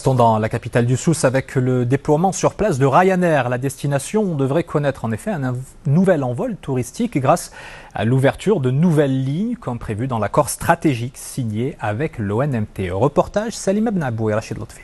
Restons dans la capitale du Sousse avec le déploiement sur place de Ryanair. La destination devrait connaître en effet un nouvel envol touristique grâce à l'ouverture de nouvelles lignes comme prévu dans l'accord stratégique signé avec l'ONMT. Reportage Salim Abnabou et Rachid Lotfi.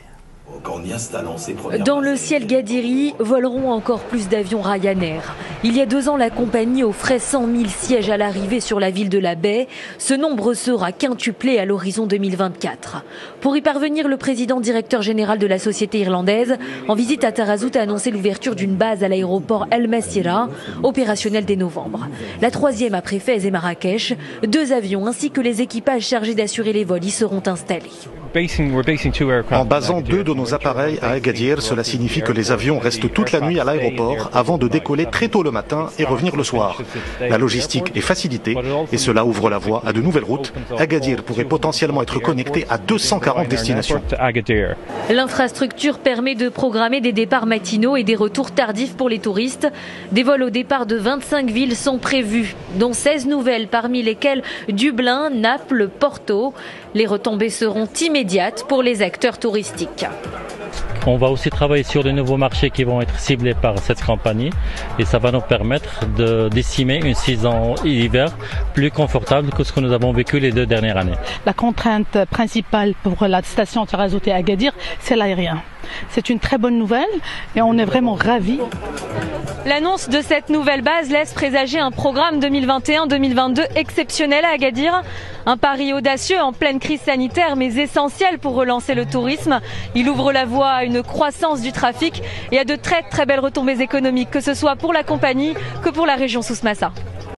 Dans le ciel Gadiri voleront encore plus d'avions Ryanair. Il y a deux ans, la compagnie offrait 100 000 sièges à l'arrivée sur la ville de la baie. Ce nombre sera quintuplé à l'horizon 2024. Pour y parvenir, le président directeur général de la société irlandaise, en visite à Tarazout, a annoncé l'ouverture d'une base à l'aéroport El Messira, opérationnelle dès novembre. La troisième après Fès et Marrakech. Deux avions ainsi que les équipages chargés d'assurer les vols y seront installés. En basant deux de nos appareils à Agadir, cela signifie que les avions restent toute la nuit à l'aéroport avant de décoller très tôt le matin et revenir le soir. La logistique est facilitée et cela ouvre la voie à de nouvelles routes. Agadir pourrait potentiellement être connecté à 240 destinations. L'infrastructure permet de programmer des départs matinaux et des retours tardifs pour les touristes. Des vols au départ de 25 villes sont prévus, dont 16 nouvelles, parmi lesquelles Dublin, Naples, Porto. Les retombées seront immédiates pour les acteurs touristiques. On va aussi travailler sur de nouveaux marchés qui vont être ciblés par cette compagnie et ça va nous permettre d'estimer une saison hiver plus confortable que ce que nous avons vécu les deux dernières années. La contrainte principale pour la station Tarazout et Agadir, c'est l'aérien. C'est une très bonne nouvelle et on est vraiment ravis. L'annonce de cette nouvelle base laisse présager un programme 2021-2022 exceptionnel à Agadir. Un pari audacieux en pleine crise sanitaire mais essentiel pour relancer le tourisme. Il ouvre la voie à une croissance du trafic et à de très très belles retombées économiques, que ce soit pour la compagnie que pour la région Sousse-Massa.